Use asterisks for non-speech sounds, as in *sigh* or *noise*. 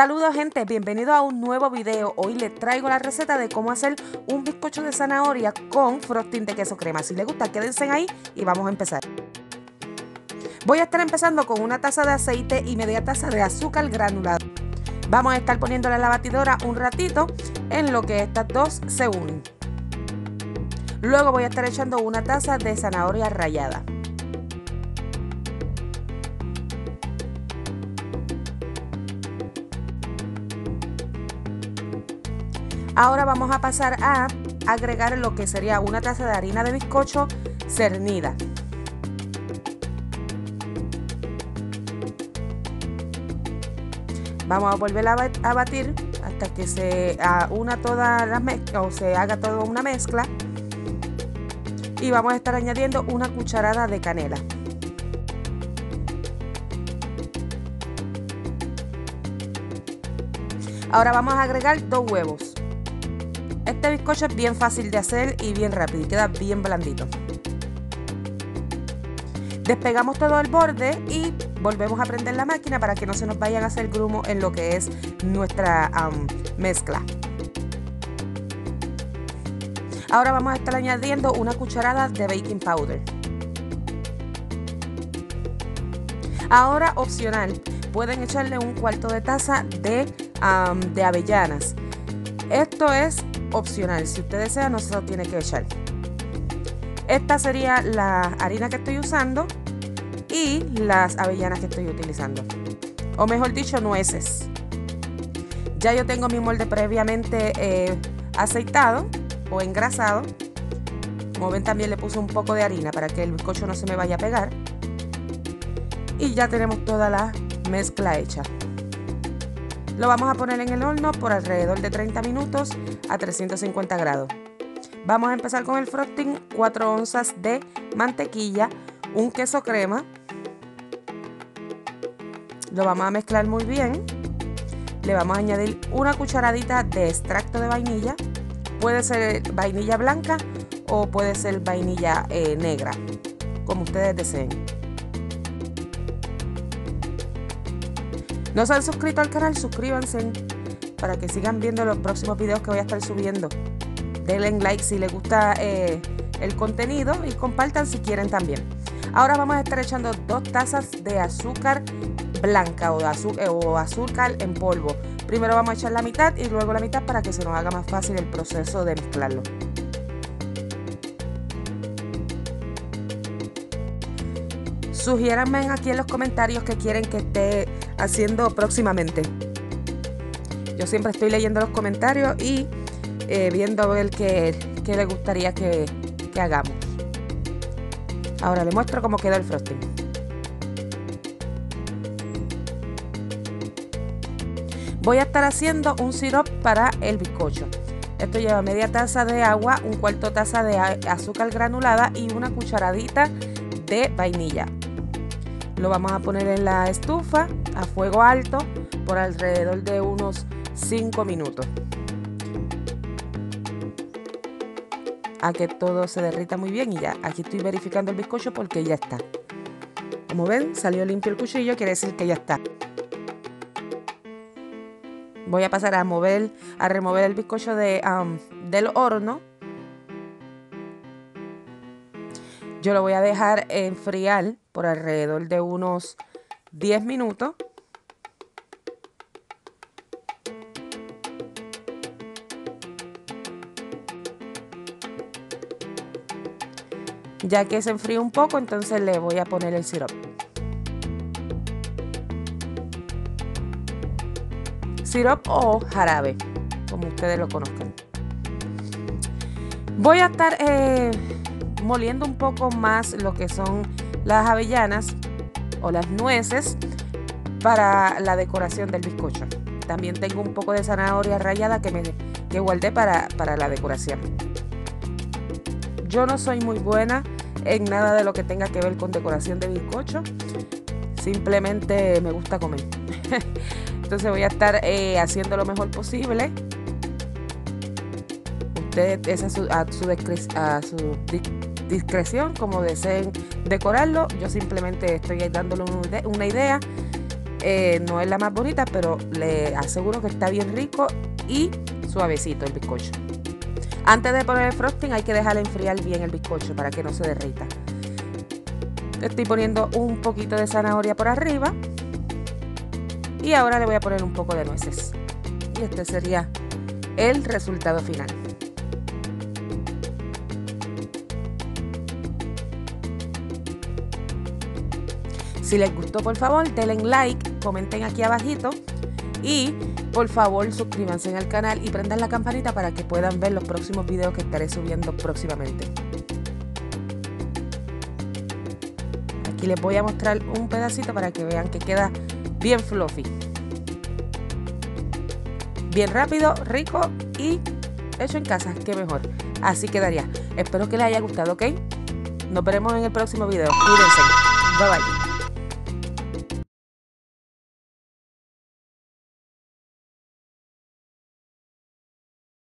Saludos gente, bienvenido a un nuevo video. Hoy les traigo la receta de cómo hacer un bizcocho de zanahoria con frosting de queso crema. Si les gusta, quédense ahí y vamos a empezar. Voy a estar empezando con una taza de aceite y media taza de azúcar granulado. Vamos a estar poniéndole a la batidora un ratito en lo que estas dos se unen. Luego voy a estar echando una taza de zanahoria rallada. Ahora vamos a pasar a agregar lo que sería una taza de harina de bizcocho cernida. Vamos a volver a batir hasta que se una toda la o se haga toda una mezcla. Y vamos a estar añadiendo una cucharada de canela. Ahora vamos a agregar dos huevos. Este bizcocho es bien fácil de hacer y bien rápido queda bien blandito. Despegamos todo el borde y volvemos a prender la máquina para que no se nos vayan a hacer grumo en lo que es nuestra mezcla. Ahora vamos a estar añadiendo una cucharada de baking powder. Ahora opcional, pueden echarle un cuarto de taza de, de avellanas. Esto es opcional. Si usted desea, no se lo tiene que echar. Esta sería la harina que estoy usando y las avellanas que estoy utilizando. O mejor dicho, nueces. Ya yo tengo mi molde previamente eh, aceitado o engrasado. Como ven también le puse un poco de harina para que el bizcocho no se me vaya a pegar. Y ya tenemos toda la mezcla hecha. Lo vamos a poner en el horno por alrededor de 30 minutos a 350 grados. Vamos a empezar con el frosting, 4 onzas de mantequilla, un queso crema. Lo vamos a mezclar muy bien. Le vamos a añadir una cucharadita de extracto de vainilla. Puede ser vainilla blanca o puede ser vainilla eh, negra, como ustedes deseen. No se han suscrito al canal, suscríbanse para que sigan viendo los próximos videos que voy a estar subiendo. Denle like si les gusta eh, el contenido y compartan si quieren también. Ahora vamos a estar echando dos tazas de azúcar blanca o, azúcar, o azúcar en polvo. Primero vamos a echar la mitad y luego la mitad para que se nos haga más fácil el proceso de mezclarlo. Sugiéranme aquí en los comentarios que quieren que esté haciendo próximamente. Yo siempre estoy leyendo los comentarios y eh, viendo el que, que le gustaría que, hagamos. Ahora le muestro cómo queda el frosting. Voy a estar haciendo un syrup para el bizcocho. Esto lleva media taza de agua, un cuarto taza de azúcar granulada y una cucharadita de vainilla. Lo vamos a poner en la estufa a fuego alto por alrededor de unos 5 minutos. A que todo se derrita muy bien y ya. Aquí estoy verificando el bizcocho porque ya está. Como ven, salió limpio el cuchillo, quiere decir que ya está. Voy a pasar a mover, a remover el bizcocho de, del horno. Yo lo voy a dejar enfriar por alrededor de unos 10 minutos. Ya que se enfría un poco, entonces le voy a poner el sirope. Sirop o jarabe, como ustedes lo conozcan. Voy a estar eh, moliendo un poco más lo que son las avellanas o las nueces para la decoración del bizcocho. También tengo un poco de zanahoria rallada que, me, que guardé para, para la decoración. Yo no soy muy buena en nada de lo que tenga que ver con decoración de bizcocho. Simplemente me gusta comer. *laughs* Entonces voy a estar eh, haciendo lo mejor posible. Usted es a su, a su, a su discreción, como deseen decorarlo. Yo simplemente estoy dándole una idea Eh, no es la más bonita, pero le aseguro que está bien rico y suavecito el bizcocho. Antes de poner el frosting hay que dejar enfriar bien el bizcocho para que no se derrita. Estoy poniendo un poquito de zanahoria por arriba. Y ahora le voy a poner un poco de nueces. Y este sería el resultado final. Si les gustó, por favor, denle like, comenten aquí abajito y por favor suscríbanse al canal y prendan la campanita para que puedan ver los próximos videos que estaré subiendo próximamente. Aquí les voy a mostrar un pedacito para que vean que queda bien fluffy. Bien rápido, rico y hecho en casa, que mejor. Así quedaría. Espero que les haya gustado, ¿ok? Nos veremos en el próximo video. Cuídense. Bye bye.